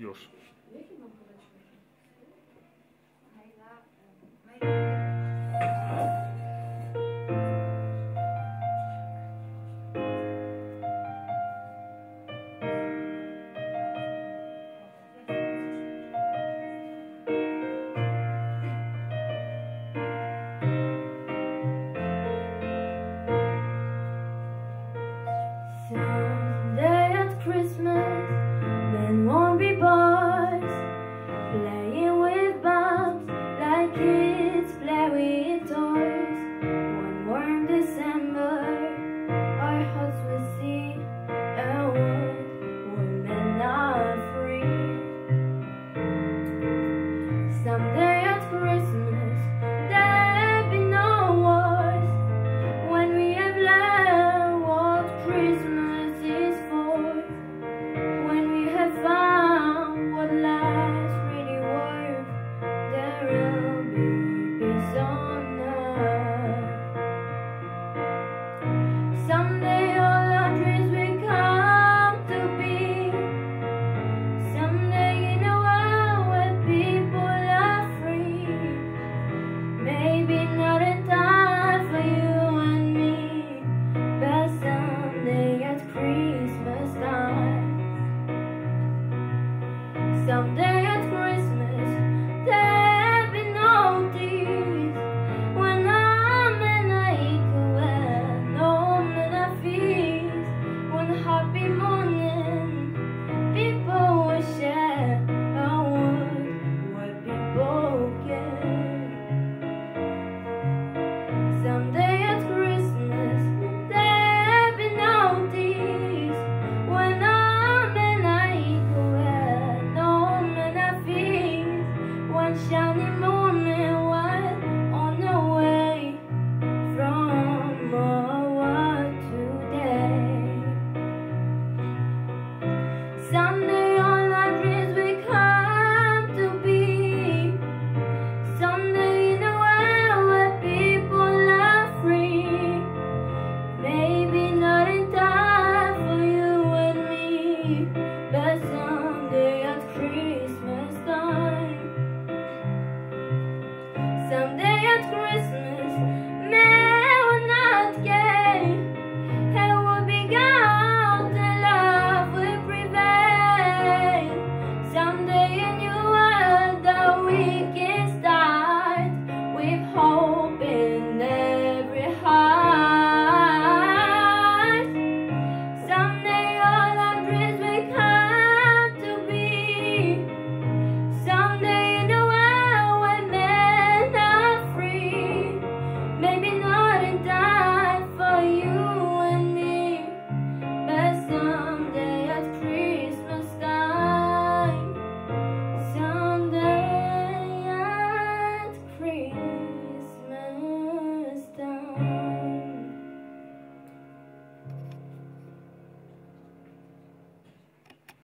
Jos.